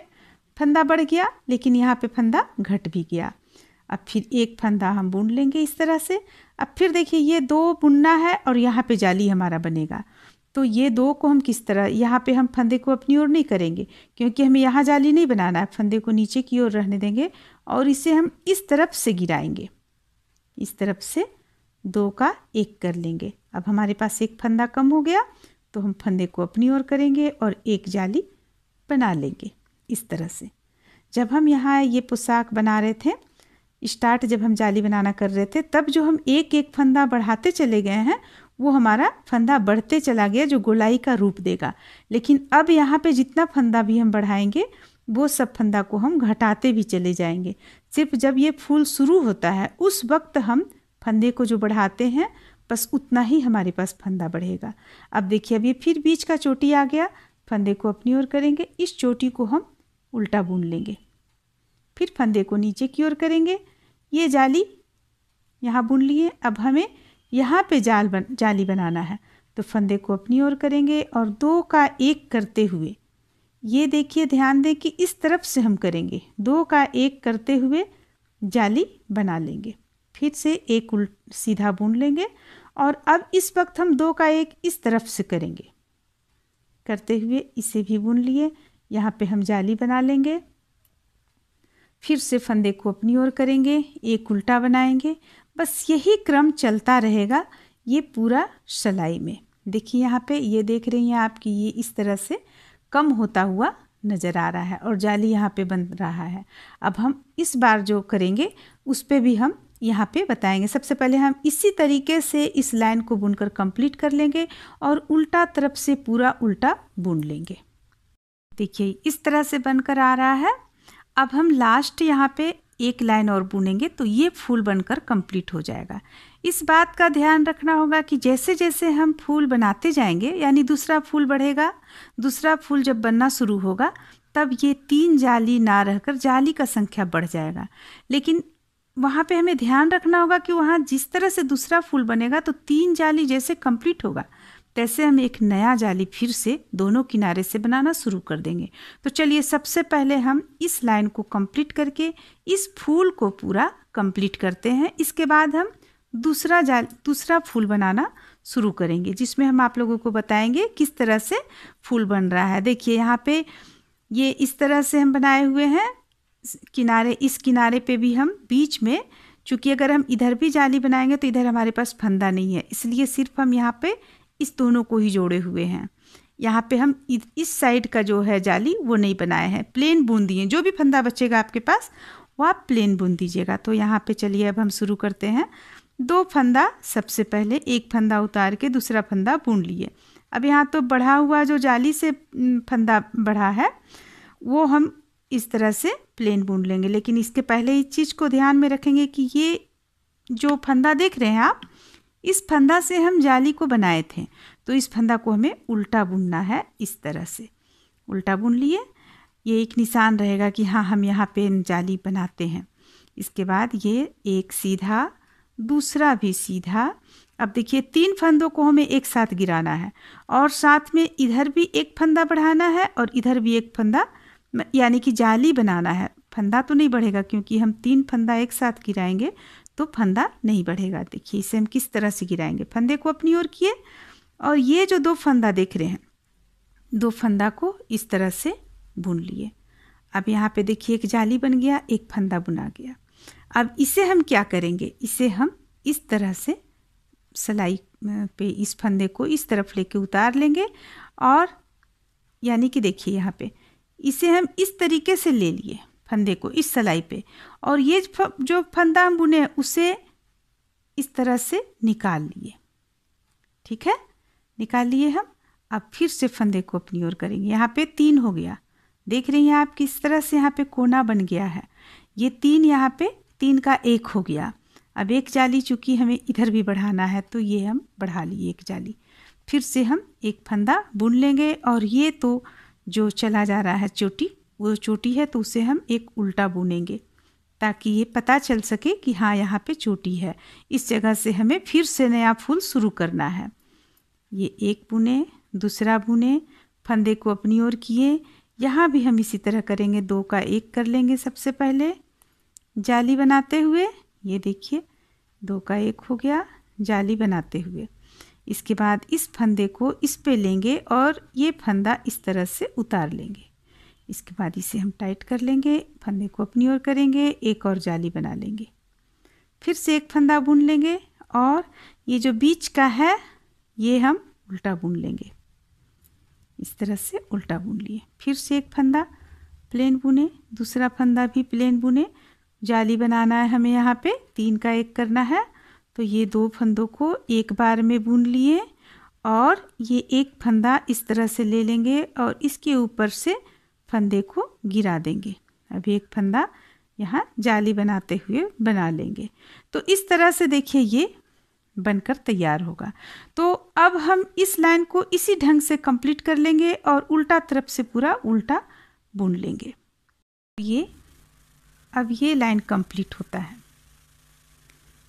फंदा बढ़ गया, लेकिन यहाँ पे फंदा घट भी गया। अब फिर एक फंदा हम बुन लेंगे इस तरह से। अब फिर देखिए, ये दो बुनना है और यहाँ पे जाली हमारा बनेगा। तो ये दो को हम किस तरह, यहाँ पे हम फंदे को अपनी ओर नहीं करेंगे, क्योंकि हमें यहाँ जाली नहीं बनाना है। फंदे को नीचे की ओर रहने देंगे। और इसे हम इस तरफ़ से गिराएँगे। इस तरफ़ से दो का एक कर लेंगे। अब हमारे पास एक फंदा कम हो गया तो हम फंदे को अपनी ओर करेंगे और एक जाली बना लेंगे इस तरह से। जब हम यहाँ ये पोशाक बना रहे थे, स्टार्ट जब हम जाली बनाना कर रहे थे, तब जो हम एक एक फंदा बढ़ाते चले गए हैं, वो हमारा फंदा बढ़ते चला गया, जो गोलाई का रूप देगा। लेकिन अब यहाँ पे जितना फंदा भी हम बढ़ाएँगे वो सब फंदा को हम घटाते भी चले जाएँगे। सिर्फ़ जब ये फूल शुरू होता है, उस वक्त हम फंदे को जो बढ़ाते हैं, बस उतना ही हमारे पास फंदा बढ़ेगा। अब देखिए, अब ये फिर बीच का चोटी आ गया। फंदे को अपनी ओर करेंगे। इस चोटी को हम उल्टा बुन लेंगे। फिर फंदे को नीचे की ओर करेंगे। ये जाली यहाँ बुन लिए अब हमें यहाँ पे जाल बन, जाली बनाना है। तो फंदे को अपनी ओर करेंगे और दो का एक करते हुए ये देखिए, ध्यान दें कि इस तरफ़ से हम करेंगे। दो का एक करते हुए जाली बना लेंगे। फिर से एक उल्ट सीधा बुन लेंगे और अब इस वक्त हम दो का एक इस तरफ़ से करेंगे। करते हुए इसे भी बुन लिए। यहाँ पे हम जाली बना लेंगे। फिर से फंदे को अपनी ओर करेंगे। एक उल्टा बनाएँगे। बस यही क्रम चलता रहेगा ये पूरा सलाई में। देखिए, यहाँ पे ये देख रही हैं आपकी ये इस तरह से कम होता हुआ नज़र आ रहा है और जाली यहाँ पे बन रहा है। अब हम इस बार जो करेंगे, उस पर भी हम यहाँ पे बताएँगे। सबसे पहले हम इसी तरीके से इस लाइन को बुनकर कंप्लीट कर लेंगे और उल्टा तरफ़ से पूरा उल्टा बुन लेंगे। देखिए, इस तरह से बनकर आ रहा है। अब हम लास्ट यहाँ पे एक लाइन और बुनेंगे तो ये फूल बनकर कंप्लीट हो जाएगा। इस बात का ध्यान रखना होगा कि जैसे जैसे हम फूल बनाते जाएँगे, यानी दूसरा फूल बढ़ेगा, दूसरा फूल जब बनना शुरू होगा, तब ये तीन जाली ना रहकर जाली का संख्या बढ़ जाएगा। लेकिन वहाँ पे हमें ध्यान रखना होगा कि वहाँ जिस तरह से दूसरा फूल बनेगा तो तीन जाली जैसे कंप्लीट होगा, तैसे हम एक नया जाली फिर से दोनों किनारे से बनाना शुरू कर देंगे। तो चलिए सबसे पहले हम इस लाइन को कंप्लीट करके इस फूल को पूरा कंप्लीट करते हैं। इसके बाद हम दूसरा जाल दूसरा फूल बनाना शुरू करेंगे, जिसमें हम आप लोगों को बताएँगे किस तरह से फूल बन रहा है। देखिए, यहाँ पे ये इस तरह से हम बनाए हुए हैं। किनारे, इस किनारे पे भी हम बीच में, चूँकि अगर हम इधर भी जाली बनाएँगे तो इधर हमारे पास फंदा नहीं है, इसलिए सिर्फ़ हम यहाँ पे इस दोनों को ही जोड़े हुए हैं। यहाँ पे हम इस साइड का जो है जाली, वो नहीं बनाए हैं। प्लेन बूंद दिए जो भी फंदा बचेगा आपके पास, वो आप प्लेन बूंद दीजिएगा। तो यहाँ पे चलिए, अब हम शुरू करते हैं। दो फंदा, सबसे पहले एक फंदा उतार के दूसरा फंदा बूंद लिए। अब यहाँ तो बढ़ा हुआ जो जाली से फंदा बढ़ा है, वो हम इस तरह से प्लेन बूंद लेंगे। लेकिन इसके पहले इस चीज़ को ध्यान में रखेंगे कि ये जो फंदा देख रहे हैं आप, इस फंदा से हम जाली को बनाए थे। तो इस फंदा को हमें उल्टा बुनना है इस तरह से। उल्टा बुन लिए, ये एक निशान रहेगा कि हाँ हम यहाँ पे जाली बनाते हैं। इसके बाद ये एक सीधा दूसरा भी सीधा। अब देखिए, तीन फंदों को हमें एक साथ गिराना है और साथ में इधर भी एक फंदा बढ़ाना है और इधर भी एक फंदा, यानी कि जाली बनाना है। फंदा तो नहीं बढ़ेगा क्योंकि हम तीन फंदा एक साथ गिराएँगे तो फंदा नहीं बढ़ेगा। देखिए, इसे हम किस तरह से गिराएँगे? फंदे को अपनी ओर किए और ये जो दो फंदा देख रहे हैं, दो फंदा को इस तरह से बुन लिए। अब यहाँ पे देखिए, एक जाली बन गया, एक फंदा बुना गया। अब इसे हम क्या करेंगे? इसे हम इस तरह से सलाई पे इस फंदे को इस तरफ़ लेके उतार लेंगे और यानी कि देखिए यहाँ पे, इसे हम इस तरीके से ले लिए फंदे को इस सलाई पे और ये जो फंदा हम बुने, उसे इस तरह से निकाल लिए। ठीक है? निकाल लिए हम, अब फिर से फंदे को अपनी ओर करेंगे। यहाँ पे तीन हो गया। देख रही हैं आप किस तरह से यहाँ पे कोना बन गया है। ये तीन यहाँ पे तीन का एक हो गया। अब एक जाली चूँकि हमें इधर भी बढ़ाना है तो ये हम बढ़ा लिए एक जाली। फिर से हम एक फंदा बुन लेंगे और ये तो जो चला जा रहा है चोटी, वो चोटी है तो उसे हम एक उल्टा बुनेंगे ताकि ये पता चल सके कि हाँ यहाँ पे चोटी है। इस जगह से हमें फिर से नया फूल शुरू करना है। ये एक बुने, दूसरा बुने, फंदे को अपनी ओर किए। यहाँ भी हम इसी तरह करेंगे, दो का एक कर लेंगे सबसे पहले। जाली बनाते हुए, ये देखिए, दो का एक हो गया, जाली बनाते हुए। इसके बाद इस फंदे को इस पे लेंगे और ये फंदा इस तरह से उतार लेंगे। इसके बाद इसे हम टाइट कर लेंगे, फंदे को अपनी ओर करेंगे, एक और जाली बना लेंगे। फिर से एक फंदा बुन लेंगे और ये जो बीच का है, ये हम उल्टा बुन लेंगे। इस तरह से उल्टा बुन लिए। फिर से एक फंदा प्लेन बुने, दूसरा फंदा भी प्लेन बुने जाली बनाना है हमें यहाँ पे, तीन का एक करना है। तो ये दो फंदों को एक बार में बुन लिए और ये एक फंदा इस तरह से ले लेंगे और इसके ऊपर से फंदे को गिरा देंगे। अभी एक फंदा यहाँ जाली बनाते हुए बना लेंगे। तो इस तरह से देखिए ये बनकर तैयार होगा। तो अब हम इस लाइन को इसी ढंग से कंप्लीट कर लेंगे और उल्टा तरफ़ से पूरा उल्टा बुन लेंगे। ये अब ये लाइन कंप्लीट होता है।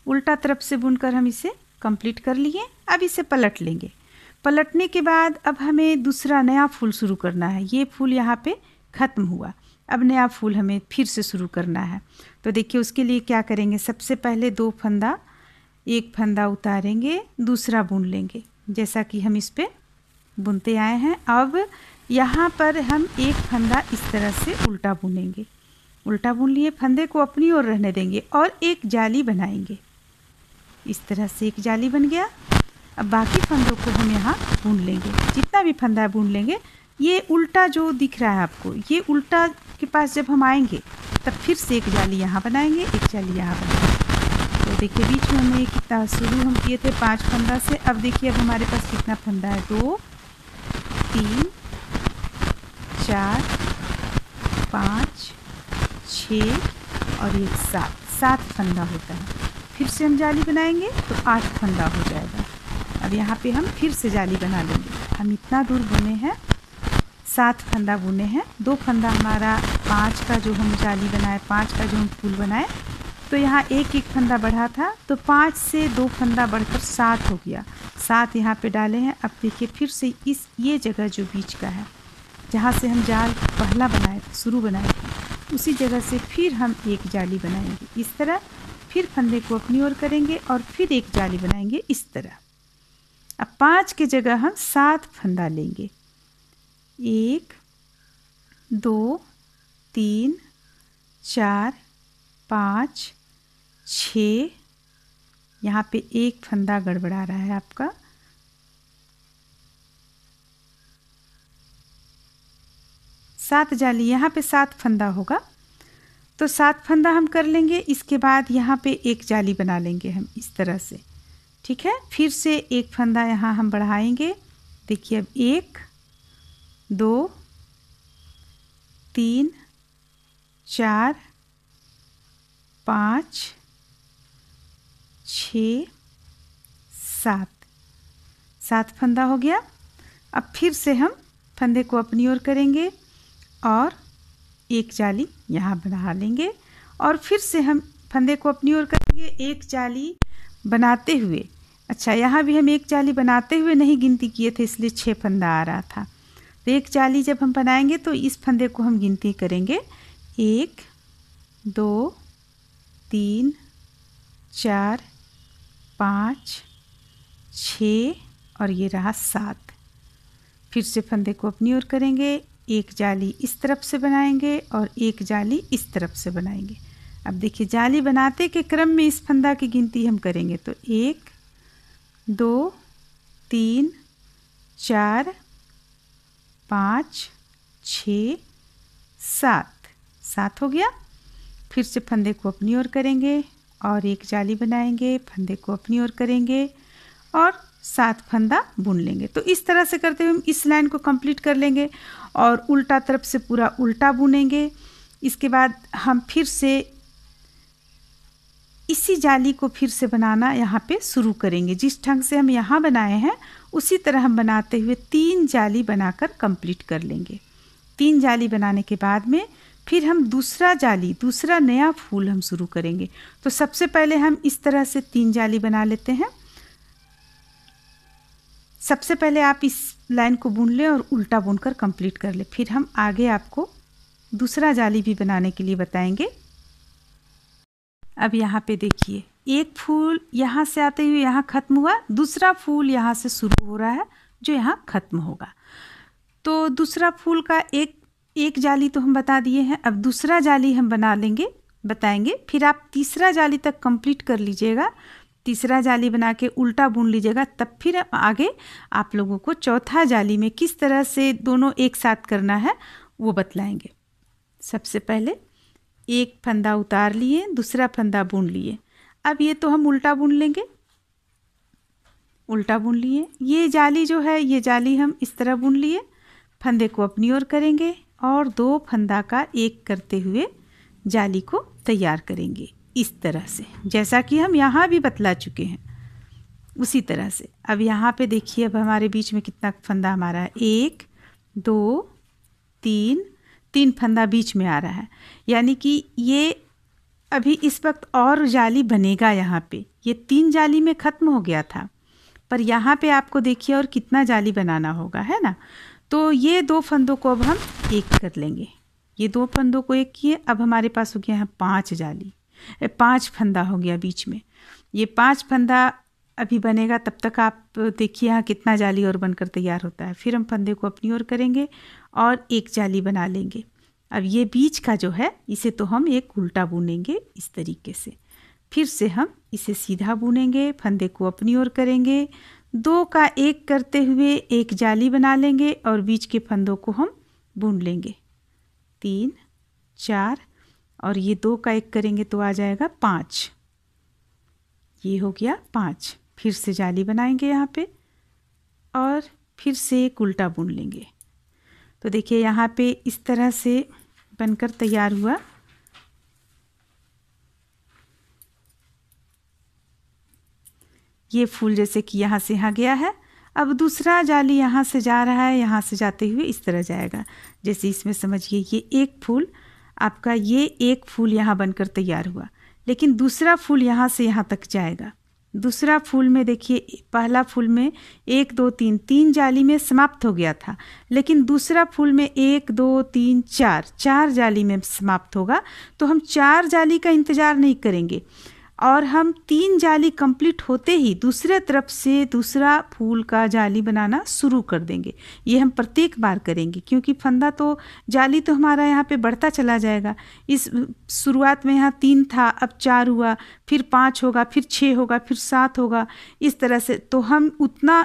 उल्टा तरफ़ से बुनकर हम इसे कंप्लीट कर लिए, अब इसे पलट लेंगे। पलटने के बाद अब हमें दूसरा नया फूल शुरू करना है। ये फूल यहाँ पे ख़त्म हुआ। अब नया फूल हमें फिर से शुरू करना है। तो देखिए, उसके लिए क्या करेंगे? सबसे पहले दो फंदा, एक फंदा उतारेंगे, दूसरा बुन लेंगे। जैसा कि हम इस पर बुनते आए हैं। अब यहाँ पर हम एक फंदा इस तरह से उल्टा बुनेंगे। उल्टा बुन लिए फंदे को अपनी ओर रहने देंगे और एक जाली बनाएँगे। इस तरह से एक जाली बन गया। अब बाकी फंदों को हम यहाँ बुन लेंगे। जितना भी फंदा बुन लेंगे। ये उल्टा जो दिख रहा है आपको, ये उल्टा के पास जब हम आएँगे, तब फिर से एक जाली यहाँ बनाएँगे, एक जाली यहाँ बनाएँगे। तो देखिए, बीच में हमने कितना शुरू हम किए थे पाँच फंदा से। अब देखिए, अब हमारे पास कितना फंदा है? दो, तीन, चार, पाँच छ और एक सात। सात फंदा होता है। फिर से हम जाली बनाएँगे तो आठ फंदा हो जाएगा। अब यहाँ पे हम फिर से जाली बना लेंगे। हम इतना दूर बुने हैं। सात फंदा बुने हैं। दो फंदा हमारा पाँच का जो हम जाली बनाए, पाँच का जो हम फूल बनाए तो यहाँ एक एक फंदा बढ़ा था। तो पाँच से दो फंदा बढ़कर सात हो गया। सात यहाँ पे डाले हैं। अब देखिए फिर से इस, ये जगह जो बीच का है, जहाँ से हम जाल पहला बनाए थे शुरू बनाए थे। उसी जगह से फिर हम एक जाली बनाएँगे। इस तरह फिर फंदे को अपनी ओर करेंगे और फिर एक जाली बनाएँगे इस तरह। अब पाँच के जगह हम सात फंदा लेंगे। एक, दो, तीन, चार, पाँच छ यहाँ पे एक फंदा गड़बड़ा रहा है आपका। सात जाली, यहाँ पे सात फंदा होगा। तो सात फंदा हम कर लेंगे, इसके बाद यहाँ पे एक जाली बना लेंगे हम इस तरह से। ठीक है? फिर से एक फंदा यहाँ हम बढ़ाएँगे। देखिए अब एक, दो, तीन, चार, पाँच, छ, सात। सात फंदा हो गया। अब फिर से हम फंदे को अपनी ओर करेंगे। और एक जाली यहाँ बना लेंगे और फिर से हम फंदे को अपनी ओर करेंगे एक जाली बनाते हुए। अच्छा यहाँ भी हम एक जाली बनाते हुए नहीं गिनती किए थे, इसलिए छः फंदा आ रहा था। तो एक जाली जब हम बनाएँगे तो इस फंदे को हम गिनती करेंगे। एक, दो, तीन, चार, पाँच छ और ये रहा सात। फिर से फंदे को अपनी ओर करेंगे। एक जाली इस तरफ़ से बनाएँगे और एक जाली इस तरफ़ से बनाएँगे। अब देखिए, जाली बनाते के क्रम में इस फंदा की गिनती हम करेंगे। तो एक, दो, तीन, चार, पाँच, छ, सात। सात हो गया। फिर से फंदे को अपनी ओर करेंगे और एक जाली बनाएँगे, फंदे को अपनी ओर करेंगे और सात फंदा बुन लेंगे। तो इस तरह से करते हुए हम इस लाइन को कंप्लीट कर लेंगे और उल्टा तरफ़ से पूरा उल्टा बुनेंगे। इसके बाद हम फिर से इसी जाली को फिर से बनाना यहाँ पे शुरू करेंगे। जिस ढंग से हम यहाँ बनाए हैं, उसी तरह हम बनाते हुए तीन जाली बनाकर कंप्लीट कर लेंगे। तीन जाली बनाने के बाद में फिर हम दूसरा जाली, दूसरा नया फूल हम शुरू करेंगे। तो सबसे पहले हम इस तरह से तीन जाली बना लेते हैं। सबसे पहले आप इस लाइन को बुन लें और उल्टा बुनकर कंप्लीट कर लें। फिर हम आगे आपको दूसरा जाली भी बनाने के लिए बताएँगे। अब यहाँ पे देखिए, एक फूल यहाँ से आते हुए यहाँ ख़त्म हुआ, दूसरा फूल यहाँ से शुरू हो रहा है, जो यहाँ ख़त्म होगा। तो दूसरा फूल का एक एक जाली तो हम बता दिए हैं, अब दूसरा जाली हम बना लेंगे, बताएँगे। फिर आप तीसरा जाली तक कंप्लीट कर लीजिएगा तीसरा जाली बना के उल्टा बुन लीजिएगा, तब फिर आगे आप लोगों को चौथा जाली में किस तरह से दोनों एक साथ करना है, वो बतलाएँगे। सबसे पहले एक फंदा उतार लिए, दूसरा फंदा बुन लिए। अब ये तो हम उल्टा बुन लेंगे। उल्टा बुन लिए। ये जाली जो है, ये जाली हम इस तरह बुन लिए। फंदे को अपनी ओर करेंगे और दो फंदा का एक करते हुए जाली को तैयार करेंगे। इस तरह से। जैसा कि हम यहाँ भी बतला चुके हैं, उसी तरह से। अब यहाँ पे देखिए, अब हमारे बीच में कितना फंदा हमारा है। एक, दो, तीन तीन फंदा बीच में आ रहा है। यानी कि ये अभी इस वक्त और जाली बनेगा यहाँ पे। ये तीन जाली में ख़त्म हो गया था। पर यहाँ पे आपको देखिए और कितना जाली बनाना होगा, है ना? तो ये दो फंदों को अब हम एक कर लेंगे। ये दो फंदों को एक किए, अब हमारे पास हो गया है पाँच जाली। पाँच फंदा हो गया बीच में। ये पाँच फंदा अभी बनेगा, तब तक आप देखिए यहाँ कितना जाली और बनकर तैयार होता है। फिर हम फंदे को अपनी ओर करेंगे और एक जाली बना लेंगे। अब ये बीच का जो है, इसे तो हम एक उल्टा बुनेंगे इस तरीके से। फिर से हम इसे सीधा बुनेंगे, फंदे को अपनी ओर करेंगे। दो का एक करते हुए एक जाली बना लेंगे और बीच के फंदों को हम बुन लेंगे। तीन, चार और ये दो का एक करेंगे तो आ जाएगा पाँच। ये हो गया पाँच। फिर से जाली बनाएँगे यहाँ पे और फिर से एक उल्टा बुन लेंगे। तो देखिए यहाँ पे इस तरह से बनकर तैयार हुआ। ये फूल जैसे कि यहाँ से यहाँ गया है। अब दूसरा जाली यहाँ से जा रहा है, यहाँ से जाते हुए इस तरह जाएगा। जैसे इसमें समझिए ये एक फूल आपका ये एक फूल यहाँ बनकर तैयार हुआ। लेकिन दूसरा फूल यहाँ से यहाँ तक जाएगा। दूसरा फूल में देखिए, पहला फूल में एक, दो, तीन तीन जाली में समाप्त हो गया था। लेकिन दूसरा फूल में एक, दो, तीन, चार चार जाली में समाप्त होगा। तो हम चार जाली का इंतज़ार नहीं करेंगे। और हम तीन जाली कंप्लीट होते ही दूसरे तरफ़ से दूसरा फूल का जाली बनाना शुरू कर देंगे। ये हम प्रत्येक बार करेंगे, क्योंकि फंदा तो जाली तो हमारा यहाँ पे बढ़ता चला जाएगा। इस शुरुआत में यहाँ तीन था, अब चार हुआ, फिर पाँच होगा, फिर छः होगा, फिर सात होगा। इस तरह से तो हम उतना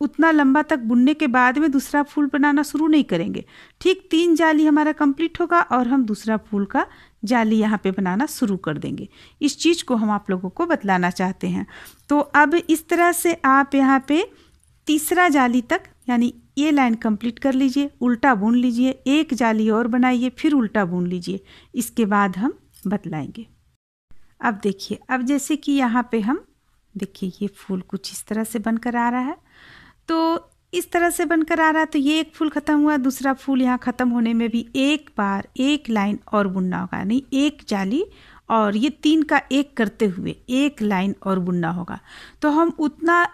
उतना लंबा तक बुनने के बाद में दूसरा फूल बनाना शुरू नहीं करेंगे। ठीक तीन जाली हमारा कंप्लीट होगा और हम दूसरा फूल का जाली यहाँ पे बनाना शुरू कर देंगे। इस चीज़ को हम आप लोगों को बतलाना चाहते हैं। तो अब इस तरह से आप यहाँ पे तीसरा जाली तक, यानी ये लाइन कंप्लीट कर लीजिए, उल्टा बुन लीजिए, एक जाली और बनाइए, फिर उल्टा बुन लीजिए। इसके बाद हम बतलाएँगे। अब देखिए, अब जैसे कि यहाँ पे हम, देखिए ये फूल कुछ इस तरह से बनकर आ रहा है। तो इस तरह से बनकर आ रहा है तो ये एक फूल ख़त्म हुआ, दूसरा फूल यहाँ ख़त्म होने में भी एक बार, एक लाइन और बुनना होगा, नहीं, एक जाली और ये तीन का एक करते हुए एक लाइन और बुनना होगा। तो हम उतना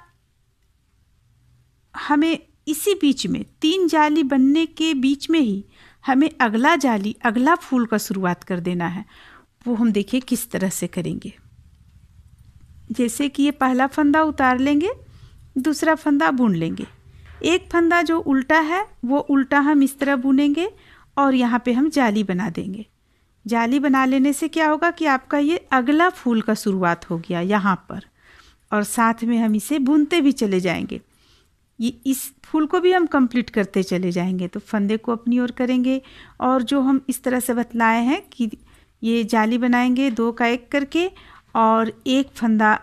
हमें इसी बीच में, तीन जाली बनने के बीच में ही हमें अगला जाली, अगला फूल का शुरुआत कर देना है। वो हम देखिए किस तरह से करेंगे। जैसे कि ये पहला फंदा उतार लेंगे, दूसरा फंदा बुन लेंगे। एक फंदा जो उल्टा है, वो उल्टा हम इस तरह बुनेंगे और यहाँ पे हम जाली बना देंगे। जाली बना लेने से क्या होगा कि आपका ये अगला फूल का शुरुआत हो गया यहाँ पर और साथ में हम इसे बुनते भी चले जाएँगे। ये इस फूल को भी हम कंप्लीट करते चले जाएँगे तो फंदे को अपनी ओर करेंगे और जो हम इस तरह से बतलाए हैं कि ये जाली बनाएँगे दो का एक करके और एक फंदा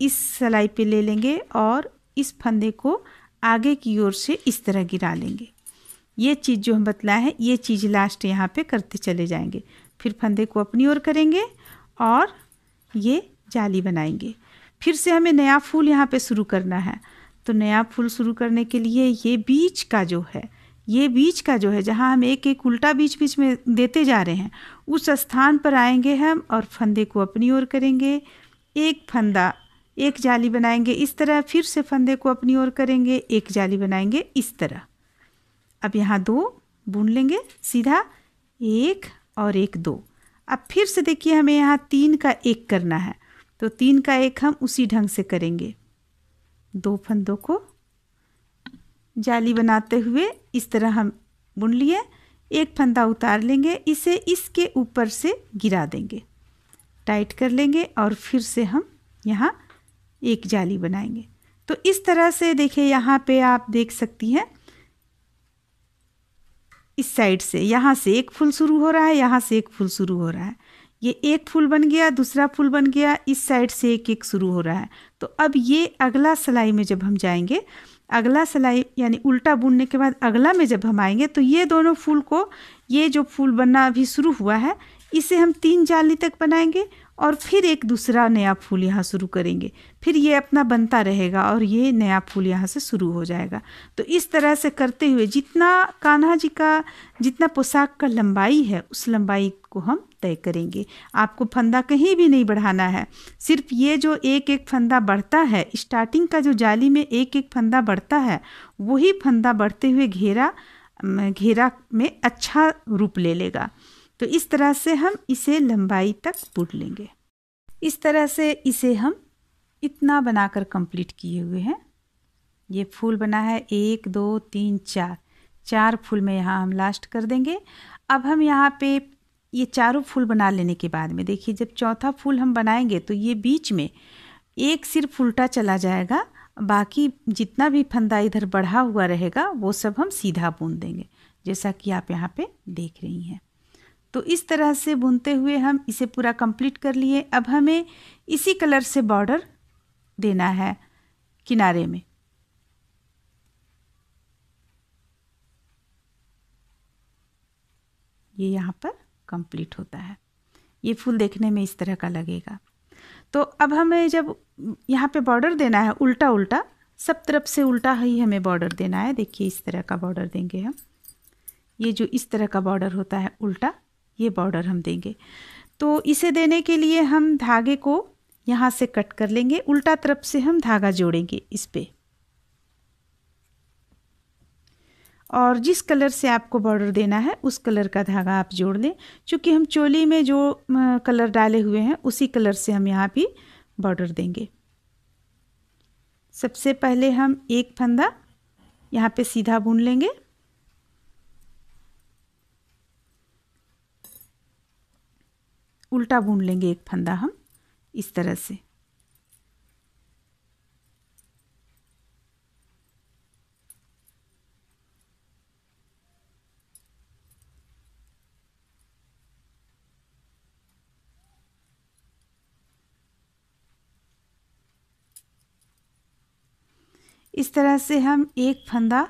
इस सलाई पे ले लेंगे और इस फंदे को आगे की ओर से इस तरह गिरा लेंगे। ये चीज़ जो हम बतलाए हैं, ये चीज़ लास्ट यहाँ पे करते चले जाएँगे। फिर फंदे को अपनी ओर करेंगे और ये जाली बनाएँगे। फिर से हमें नया फूल यहाँ पे शुरू करना है। तो नया फूल शुरू करने के लिए ये बीच का जो है, ये बीच का जो है, जहाँ हम एक एक उल्टा बीच बीच में देते जा रहे हैं, उस स्थान पर आएँगे हम और फंदे को अपनी ओर करेंगे। एक फंदा एक जाली बनाएँगे इस तरह, फिर से फंदे को अपनी ओर करेंगे, एक जाली बनाएँगे इस तरह। अब यहाँ दो बुन लेंगे, सीधा एक और एक दो। अब फिर से देखिए हमें यहाँ तीन का एक करना है तो तीन का एक हम उसी ढंग से करेंगे। दो फंदों को जाली बनाते हुए इस तरह हम बुन लिए, एक फंदा उतार लेंगे, इसे इसके ऊपर से गिरा देंगे। टाइट कर लेंगे और फिर से हम यहाँ एक जाली बनाएँगे। तो इस तरह से देखिए यहाँ पे आप देख सकती हैं। इस साइड से, यहाँ से एक फूल शुरू हो रहा है, यहाँ से एक फूल शुरू हो रहा है। ये एक फूल बन गया, दूसरा फूल बन गया, इस साइड से एक एक शुरू हो रहा है। तो अब ये अगला सिलाई में जब हम जाएँगे, अगला सिलाई यानी उल्टा बुनने के बाद अगला में जब हम आएँगे तो ये दोनों फूल को, ये जो फूल बनना अभी शुरू हुआ है, इसे हम तीन जाली तक बनाएँगे। और फिर एक दूसरा नया फूल यहाँ शुरू करेंगे। फिर ये अपना बनता रहेगा और ये नया फूल यहाँ से शुरू हो जाएगा। तो इस तरह से करते हुए जितना कान्हा जी का, जितना पोशाक का लंबाई है, उस लंबाई को हम तय करेंगे। आपको फंदा कहीं भी नहीं बढ़ाना है। सिर्फ़ ये जो एक एक फंदा बढ़ता है, स्टार्टिंग का जो जाली में एक एक फंदा बढ़ता है, वही फंदा बढ़ते हुए घेरा घेरा में अच्छा रूप ले लेगा। तो इस तरह से हम इसे लंबाई तक बुन लेंगे। इस तरह से इसे हम इतना बनाकर कंप्लीट किए हुए हैं। ये फूल बना है। एक, दो, तीन, चार। चार फूल में यहाँ हम लास्ट कर देंगे। अब हम यहाँ पे ये चारों फूल बना लेने के बाद में देखिए, जब चौथा फूल हम बनाएँगे तो ये बीच में एक सिर्फ़ उल्टा चला जाएगा। बाकी जितना भी फंदा इधर बढ़ा हुआ रहेगा, वो सब हम सीधा बुन देंगे, जैसा कि आप यहाँ पे देख रही हैं। तो इस तरह से बुनते हुए हम इसे पूरा कंप्लीट कर लिए। अब हमें इसी कलर से बॉर्डर देना है किनारे में। ये यहाँ पर कंप्लीट होता है। ये फूल देखने में इस तरह का लगेगा। तो अब हमें जब यहाँ पे बॉर्डर देना है उल्टा उल्टा सब तरफ़ से उल्टा ही हमें बॉर्डर देना है। देखिए इस तरह का बॉर्डर देंगे हम। ये जो इस तरह का बॉर्डर होता है, उल्टा ये बॉर्डर हम देंगे। तो इसे देने के लिए हम धागे को यहाँ से कट कर लेंगे। उल्टा तरफ़ से हम धागा जोड़ेंगे इस पर और जिस कलर से आपको बॉर्डर देना है, उस कलर का धागा आप जोड़ लें। क्योंकि हम चोली में जो कलर डाले हुए हैं, उसी कलर से हम यहाँ भी बॉर्डर देंगे। सबसे पहले हम एक फंदा यहाँ पे सीधा बुन लेंगे। उल्टा बुन लेंगे एक फंदा हम, इस तरह से। इस तरह से हम एक फंदा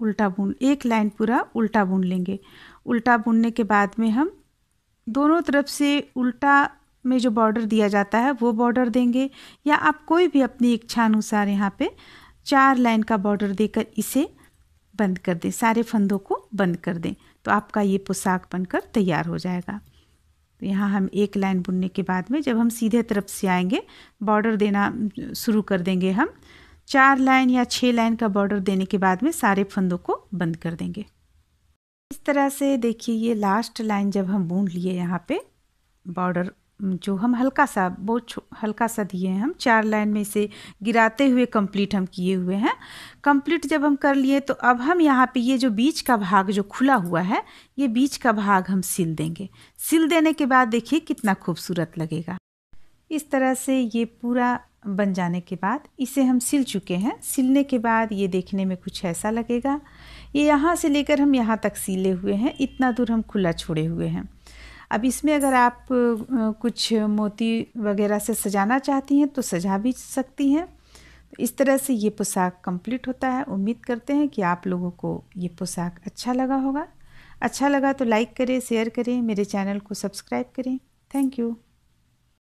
उल्टा बुन एक लाइन पूरा उल्टा बुन लेंगे। उल्टा बुनने के बाद में हम दोनों तरफ़ से उल्टा में जो बॉर्डर दिया जाता है, वो बॉर्डर देंगे। या आप कोई भी अपनी इच्छा अनुसार यहाँ पे चार लाइन का बॉर्डर देकर इसे बंद कर दें, सारे फंदों को बंद कर दें तो आपका ये पोशाक बनकर तैयार हो जाएगा। तो यहाँ हम एक लाइन बुनने के बाद में जब हम सीधे तरफ़ से आएँगे बॉर्डर देना शुरू कर देंगे हम, चार लाइन या छः लाइन का बॉर्डर देने के बाद में सारे फंदों को बंद कर देंगे। इस तरह से देखिए, ये लास्ट लाइन जब हम बूंद लिए यहाँ पे बॉर्डर जो हम हल्का सा, बहुत हल्का सा दिए हैं हम, चार लाइन में इसे गिराते हुए कंप्लीट हम किए हुए हैं। कंप्लीट जब हम कर लिए तो अब हम यहाँ पे ये जो बीच का भाग जो खुला हुआ है, ये बीच का भाग हम सिल देंगे। सिल देने के बाद देखिए कितना खूबसूरत लगेगा। इस तरह से ये पूरा बन जाने के बाद इसे हम सिल चुके हैं। सिलने के बाद ये देखने में कुछ ऐसा लगेगा। ये यहाँ से लेकर हम यहाँ तक सिले हुए हैं, इतना दूर हम खुला छोड़े हुए हैं। अब इसमें अगर आप कुछ मोती वगैरह से सजाना चाहती हैं तो सजा भी सकती हैं। इस तरह से ये पोशाक कंप्लीट होता है। उम्मीद करते हैं कि आप लोगों को ये पोशाक अच्छा लगा होगा। अच्छा लगा तो लाइक करें, शेयर करें, मेरे चैनल को सब्सक्राइब करें। Thank you.